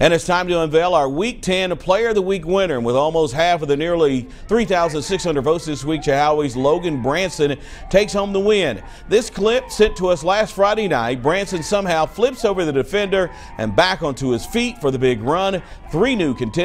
And it's time to unveil our Week 10 Player of the Week winner. And with almost half of the nearly 3,600 votes this week, Chilhowie's Logan Branson takes home the win. This clip sent to us last Friday night. Branson somehow flips over the defender and back onto his feet for the big run. Three new contenders.